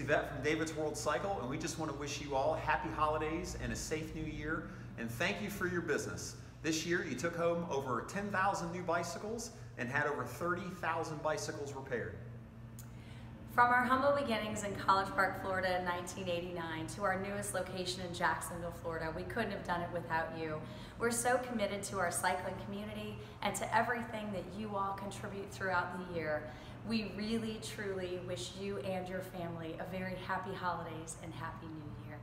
Yvette from David's World Cycle, and we just want to wish you all happy holidays and a safe new year, and thank you for your business. This year, you took home over 10,000 new bicycles and had over 30,000 bicycles repaired. From our humble beginnings in College Park, Florida in 1989 to our newest location in Jacksonville, Florida, we couldn't have done it without you. We're so committed to our cycling community and to everything that you all contribute throughout the year. We really, truly wish you and your family a very happy holidays and happy new year.